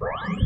What?